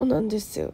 そうなんですよ。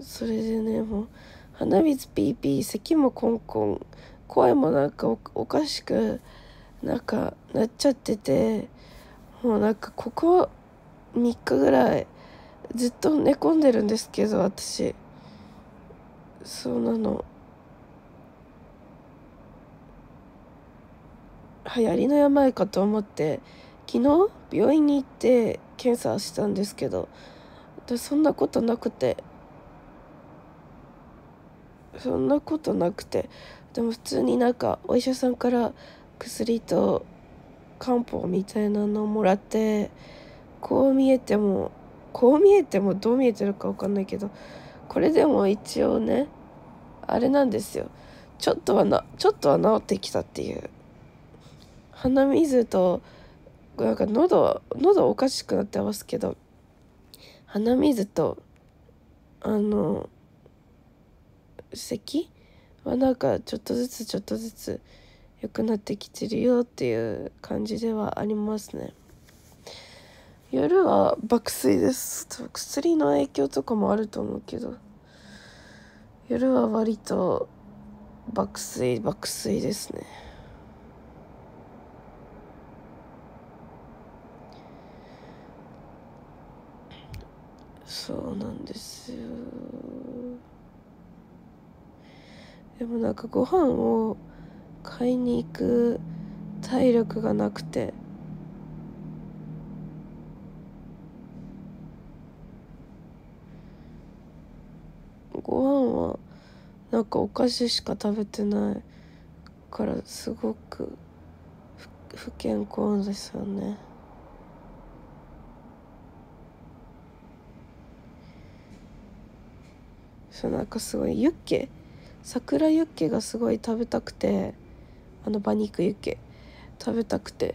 それでねもう鼻水ピーピー咳もコンコン声もなんかおかしくなんかなっちゃっててもうなんかここ3日ぐらいずっと寝込んでるんですけど私。そうなの。流行りの病かと思って昨日病院に行って検査したんですけどでそんなことなくて。そんなことなくて。でも普通になんかお医者さんから薬と漢方みたいなのをもらってこう見えてもこう見えてもどう見えてるか分かんないけどこれでも一応ねあれなんですよ。ちょっとはなちょっとは治ってきたっていう。鼻水となんか喉喉おかしくなってますけど鼻水とあの咳？はなんかちょっとずつちょっとずつ良くなってきてるよっていう感じではありますね。夜は爆睡です。薬の影響とかもあると思うけど。夜は割と爆睡爆睡ですね。そうなんですよでもなんかご飯を買いに行く体力がなくてご飯はなんかお菓子しか食べてないからすごく不健康ですよね。そうなんかすごいユッケ桜ユッケがすごい食べたくてあの馬肉ユッケ食べたくて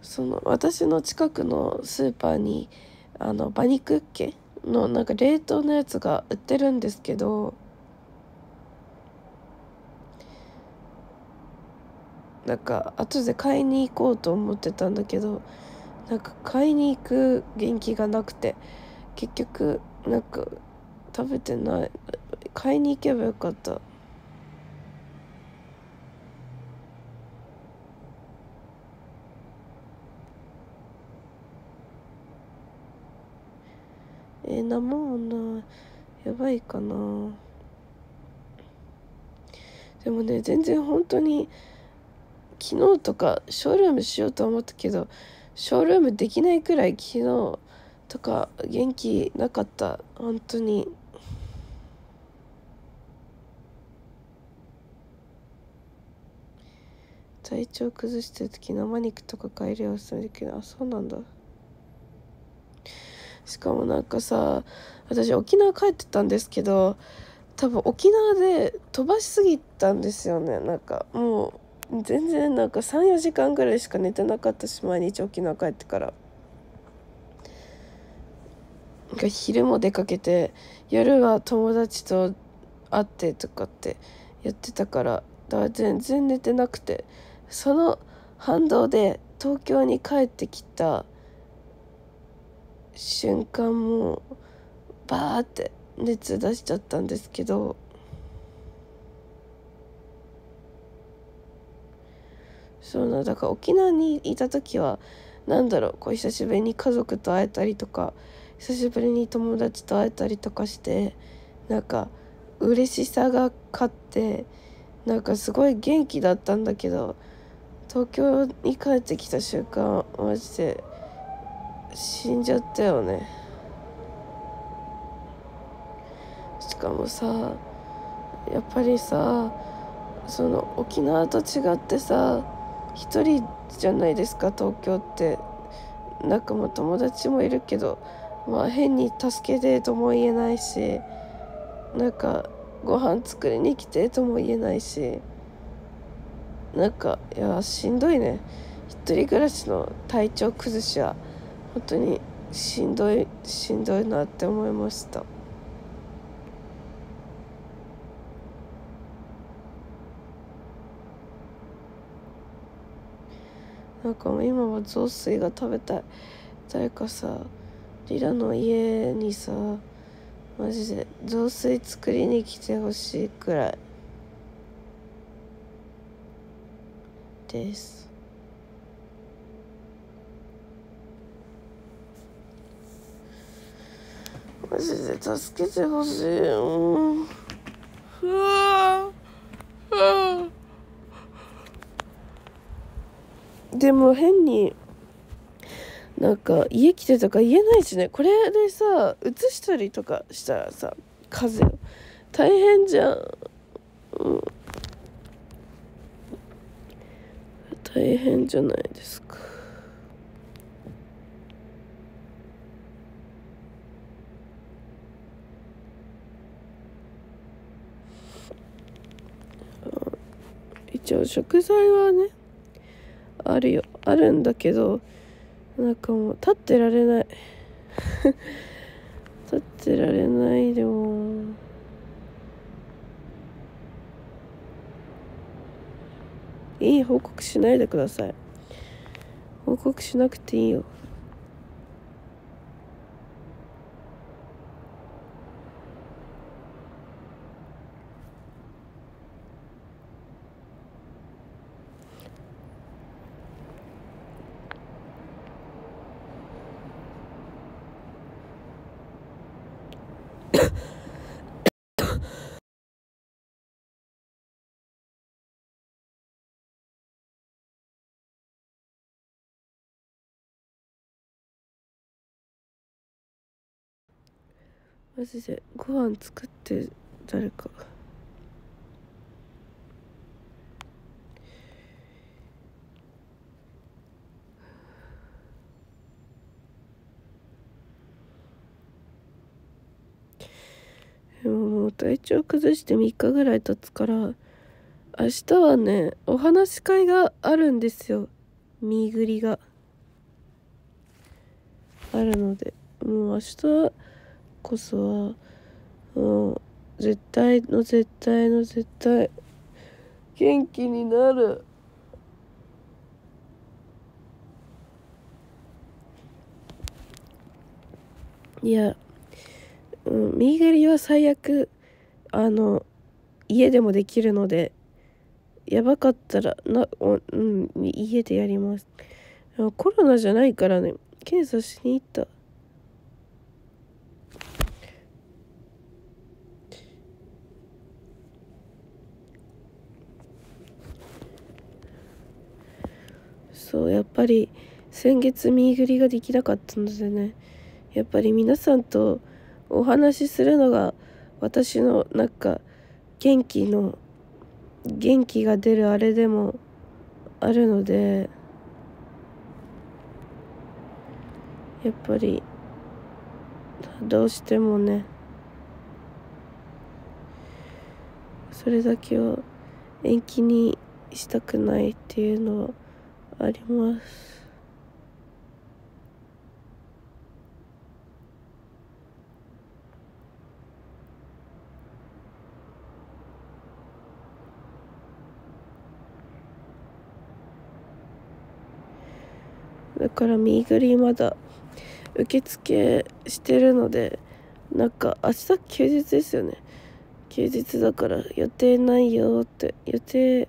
その私の近くのスーパーにあの馬肉ユッケのなんか冷凍のやつが売ってるんですけどなんか後で買いに行こうと思ってたんだけどなんか買いに行く元気がなくて結局なんか食べてない。買いに行けばよかった。えー、生女やばいかな。でもね全然本当に昨日とかショールームしようと思ったけどショールームできないくらい昨日とか元気なかった。本当に。体調崩してる時生肉とか買えるようにするけどあそうなんだ。しかもなんかさ私沖縄帰ってたんですけど多分沖縄で飛ばしすぎたんですよね。なんかもう全然なんか34時間ぐらいしか寝てなかったし毎日沖縄帰ってから。昼も出かけて夜は友達と会ってとかってやってたからだから全然寝てなくて。その反動で東京に帰ってきた瞬間もバーって熱出しちゃったんですけどそうなだから沖縄にいた時は何だろうこう久しぶりに家族と会えたりとか久しぶりに友達と会えたりとかしてなんか嬉しさが勝ってなんかすごい元気だったんだけど東京に帰ってきた瞬間マジで死んじゃったよね。しかもさやっぱりさその沖縄と違ってさ一人じゃないですか東京って。仲間友達もいるけどまあ変に助けてとも言えないしなんかご飯作りに来てとも言えないし。なんかいやしんどいね。一人暮らしの体調崩しは本当にしんどいしんどいなって思いました。なんかもう今は雑炊が食べたい。誰かさリラの家にさマジで雑炊作りに来てほしいくらい。です。マジで助けてほしい。うんうわでも変になんか家来てとか言えないしね。これでさ移したりとかしたらさ風邪大変じゃ、ん、大変じゃないですか。一応食材はねあるよ。あるんだけどなんかもう立ってられない。立ってられないでも。いい報告しないでください。報告しなくていいよ。マジでご飯作って誰か。ももう体調崩して3日ぐらい経つから明日はねお話し会があるんですよ。見ぐりが。あるのでもう明日こそはもう絶対の絶対の絶対元気になる。いや、うん、右蹴りは最悪あの家でもできるのでやばかったらな、うん、家でやります。コロナじゃないからね検査しに行った。そうやっぱり先月見ぐりができなかったのでねやっぱり皆さんとお話しするのが私のなんか元気の元気が出るあれでもあるのでやっぱりどうしてもねそれだけを延期にしたくないっていうのはあります。だからミーグリまだ受付してるのでなんか明日休日ですよね。休日だから予定ないよって予定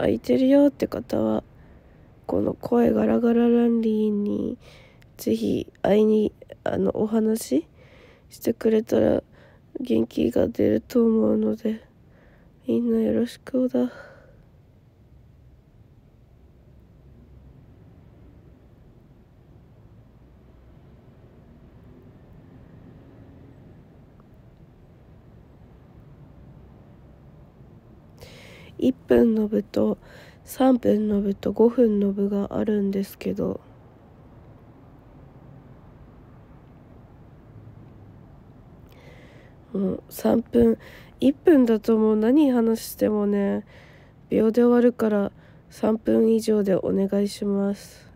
空いてるよって方はこの声ガラガラランリーにぜひ会いにあのお話してくれたら元気が出ると思うのでみんなよろしくおだ。1分の部と3分の部と5分の部があるんですけどもう3分1分だともう何話してもね秒で終わるから3分以上でお願いします。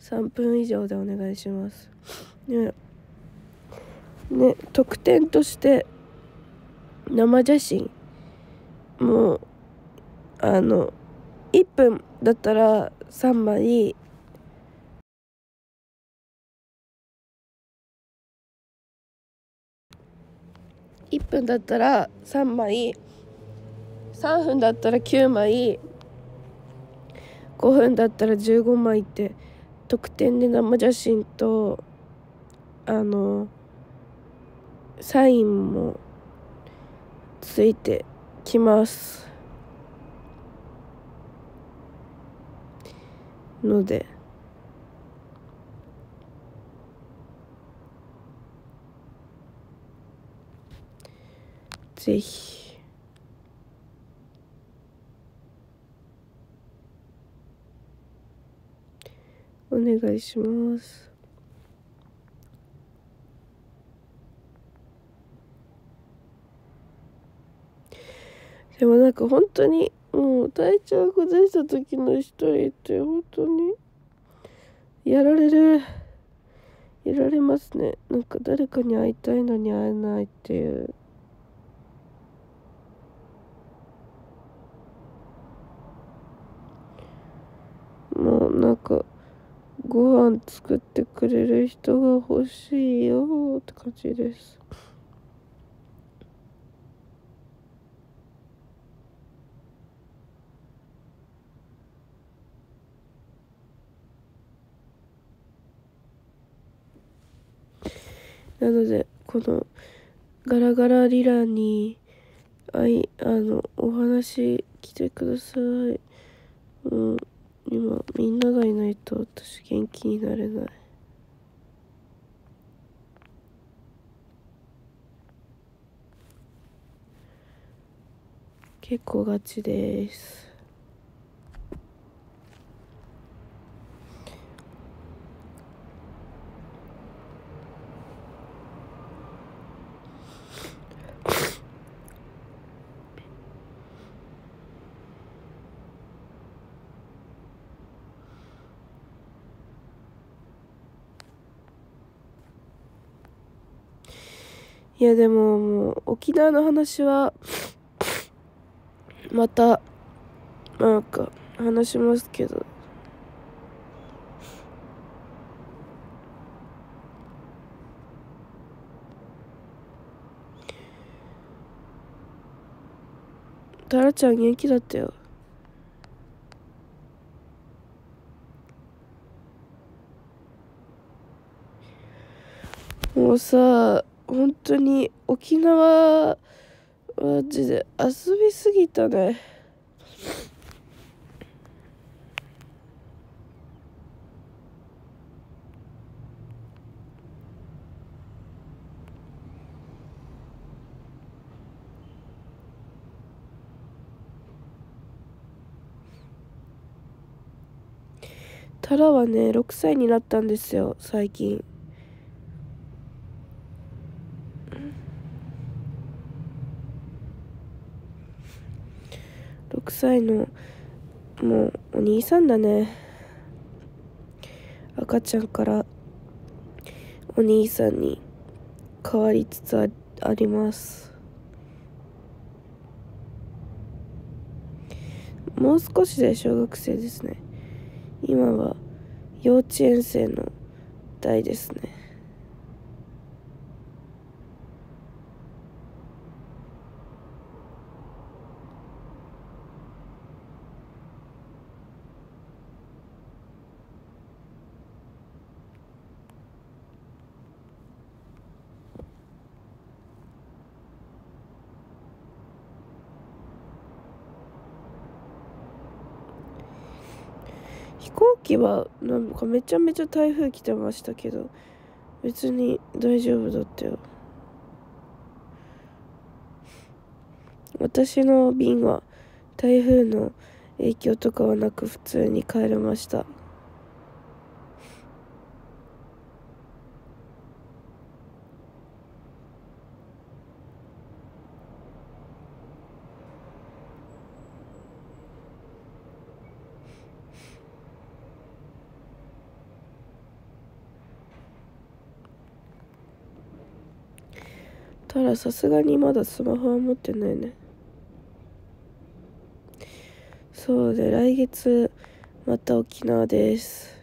3分以上でお願いします。ね。ね特典として生写真。もうあの1分だったら3枚1分だったら3枚3分だったら9枚5分だったら15枚って。特典で生写真とあのサインもついてきます。ので。ぜひ。お願いします。でもなんか本当にもう体調崩した時の一人って本当にやられる。やられますね。なんか誰かに会いたいのに会えないっていうもうなんかご飯作ってくれる人が欲しいよって感じです。なのでこのガラガラリラにあいあのお話来てください。うん。今みんながいないと私元気になれない。結構ガチですいやでももう沖縄の話はまたなんか話しますけど。タラちゃん元気だったよ。もうさ本当に沖縄マジで遊びすぎたね。タラはね6歳になったんですよ最近6歳のもうお兄さんだね。赤ちゃんからお兄さんに変わりつつああります。もう少しで小学生ですね。今は幼稚園生の代ですね。飛行機はなんかめちゃめちゃ台風来てましたけど別に大丈夫だったよ。私の便は台風の影響とかはなく普通に帰れました。さすがにまだスマホは持ってないね。そうで来月また沖縄です。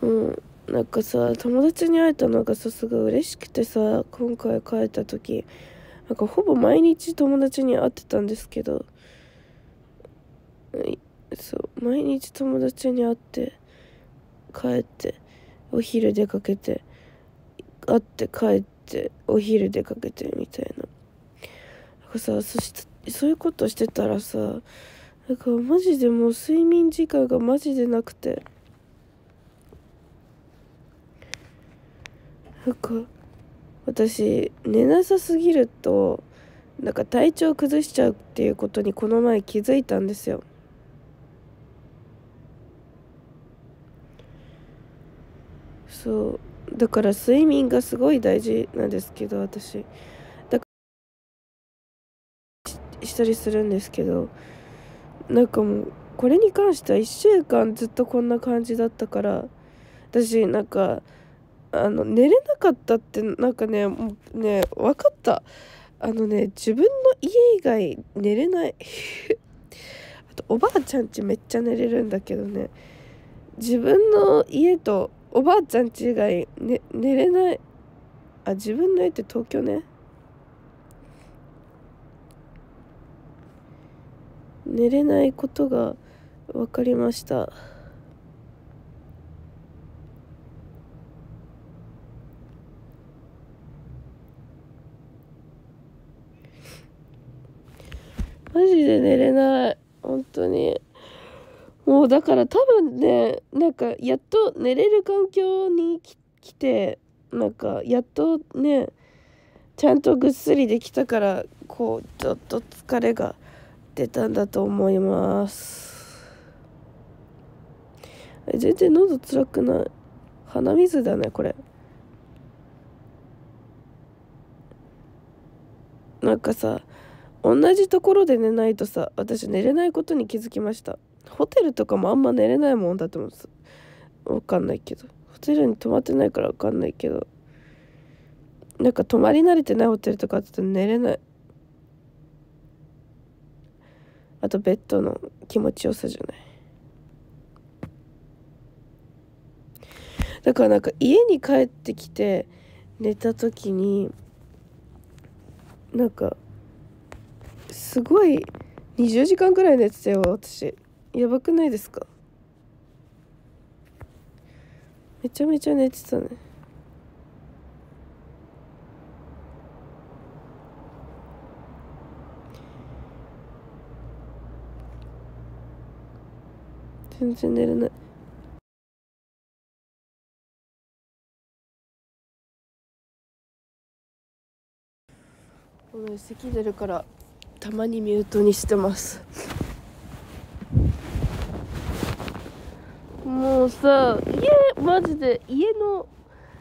うんなんかさ友達に会えたのがさすごい嬉しくてさ今回帰った時。なんかほぼ毎日友達に会ってたんですけど。そう毎日友達に会って帰ってお昼出かけて会って帰ってお昼出かけてみたいな。なんかさそしてそういうことしてたらさなんかマジでもう睡眠時間がマジでなくてなんか私寝なさすぎるとなんか体調崩しちゃうっていうことにこの前気づいたんですよ。そう。だから睡眠がすごい大事なんですけど私。だからしたりするんですけどなんかもうこれに関しては1週間ずっとこんな感じだったから私なんかあの寝れなかったってなんかねもうね分かった。あのね自分の家以外寝れない。あとおばあちゃんちめっちゃ寝れるんだけどね。自分の家とおばあちゃんち以外、ね、寝れない。あ自分の家って東京ね。寝れないことが分かりました。マジで寝れない。本当に。もうだから多分ねなんかやっと寝れる環境に来てなんかやっとねちゃんとぐっすりできたからこうちょっと疲れが出たんだと思います。全然喉辛くない？鼻水だねこれ。なんかさ同じところで寝ないとさ私寝れないことに気づきました。ホテルとかもあんま寝れないもんだと思うんす。わかんないけど。ホテルに泊まってないからわかんないけど。なんか泊まり慣れてないホテルとかだと寝れない。あとベッドの気持ちよさじゃない。だからなんか家に帰ってきて寝た時になんかすごい20時間ぐらい寝てたよ私。やばくないですか？めちゃめちゃ寝てたね。全然寝れない。ごめん咳出るからたまにミュートにしてます。もうさ家マジで家の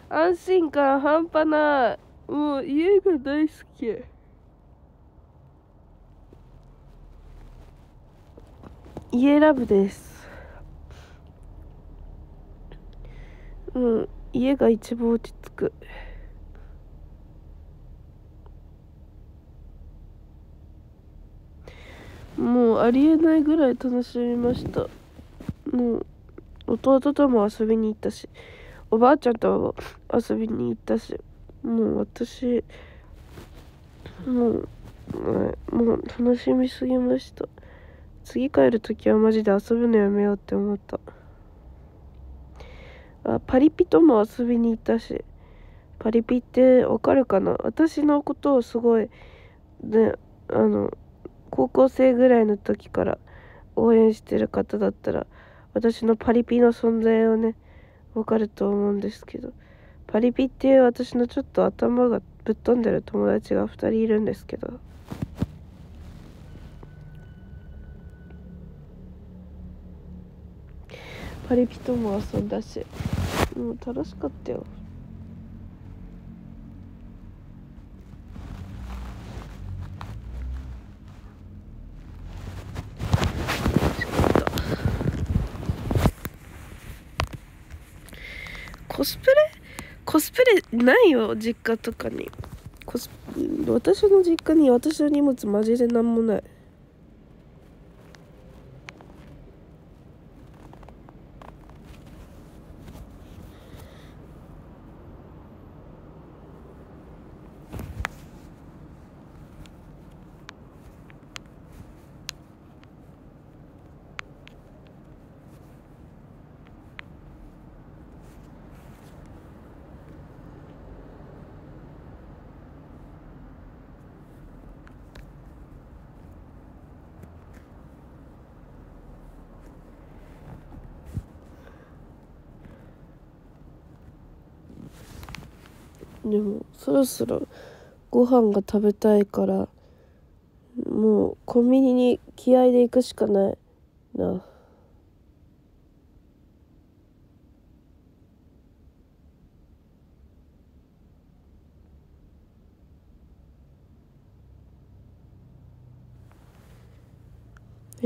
安心感半端ない。もう家が大好き。家ラブです。うん家が一番落ち着く。もうありえないぐらい楽しみました。もう弟とも遊びに行ったしおばあちゃんと遊びに行ったしもう私もうもう楽しみすぎました。次帰る時はマジで遊ぶのやめようって思った。あパリピとも遊びに行ったしパリピってわかるかな？私のことをすごいねあの高校生ぐらいの時から応援してる方だったら私のパリピの存在をねわかると思うんですけどパリピっていう私のちょっと頭がぶっ飛んでる友達が2人いるんですけどパリピとも遊んだしもう楽しかったよ。コスプレ？コスプレないよ実家とかに。コス私の実家に私の荷物マジで何もない。でもそろそろご飯が食べたいからもうコンビニに気合で行くしかないな。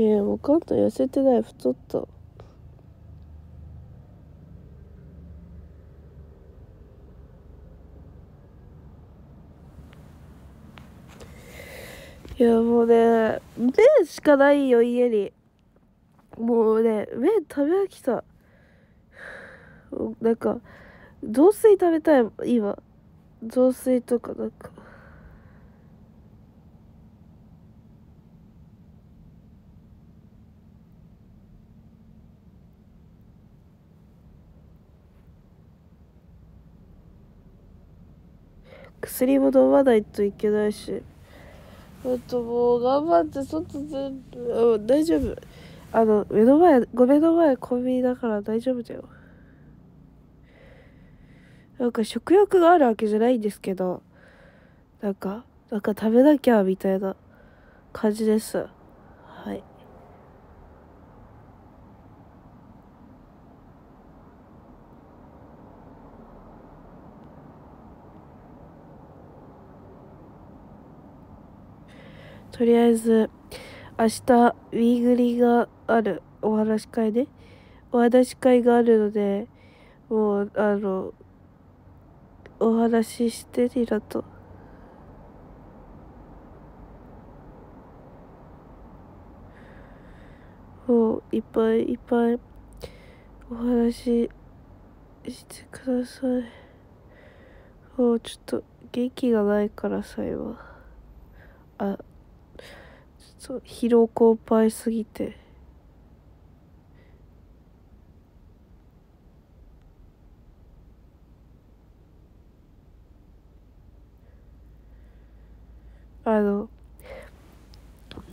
えー、もう関東痩せてない太った。いやもうね麺しかないよ家に。もうね麺食べ飽きた。なんか雑炊食べたい今。雑炊とかなんか。薬も飲まないといけないし。ほんともう頑張って外全部、大丈夫。あの、目の前、ご目の前コンビニだから大丈夫だよ。なんか食欲があるわけじゃないんですけど、なんか、なんか食べなきゃみたいな感じです。はい。とりあえず明日ウィーグリがあるお話し会でお話し会があるのでもうあのお話ししてりだと。もういっぱいいっぱいお話ししてください。もうちょっと元気がないからさ今。あそう疲労困憊すぎてあの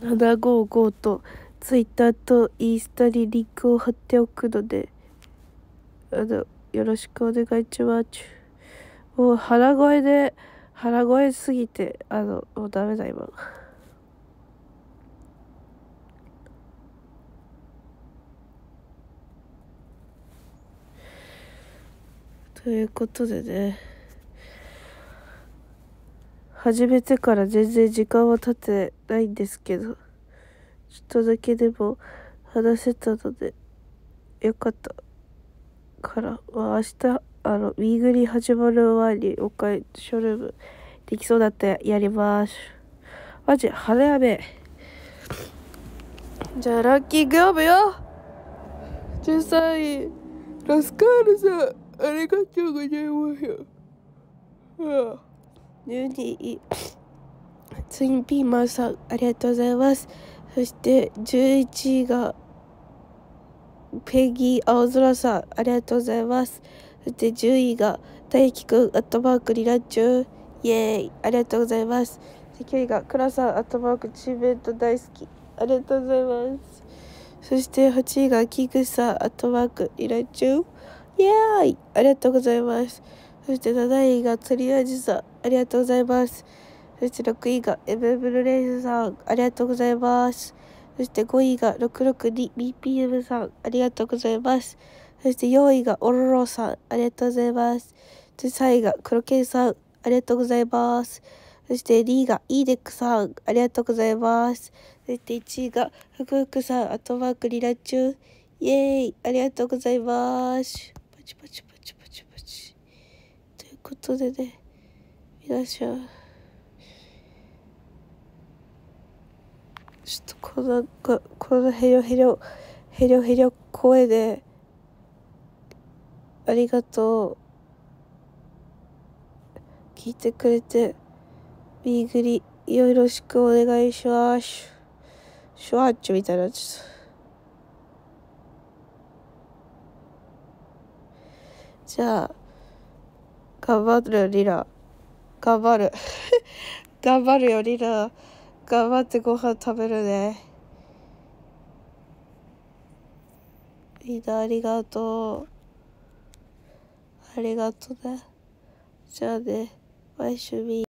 755とツイッターとインスタにリンクを貼っておくのであのよろしくお願いしますもう腹声で腹声すぎてあのもうダメだ今。ということでね。始めてから全然時間は経ってないんですけどちょっとだけでも話せたのでよかったから、まあ、明日あのウィーグリー始まる前におかえショールームできそうだったらやります。マジ花やべじゃあラッキーグローブよ。13位ラスカールさん。ありがとうございます。ああ12位、ツインピーマンさん、ありがとうございます。そして11位が、ペギー青空さん、ありがとうございます。そして10位が、大輝くん、アットマークリラッチュー、イエーイ、ありがとうございます。9位が、クラさん、アットマークチーメント大好き、ありがとうございます。そして8位が、キグさん、アットマークリラッチュー、イエーイありがとうございます。そして7位が釣り味さん、ありがとうございます。そして6位がエブブルレイズさん、ありがとうございます。そして5位が 662BPM さん、ありがとうございます。そして4位がオロロさん、ありがとうございます。そして3位が黒ケンさん、ありがとうございます。そして2位がイーデックさん、ありがとうございます。そして1位が福福さん、あとマークリラチュー、イエーイありがとうございます。パチパチパチパチパチことでね皆さんちょっとこのここのヘリョヘリョヘリョヘリョ声でありがとう。聞いてくれてビーグリよろしくお願いします。シュワッチみたいなちょっと。じゃあ頑張るよリラ。頑張る。頑張るよリラ。頑張ってご飯食べるね。みんなありがとう。ありがとうね。じゃあね。毎週み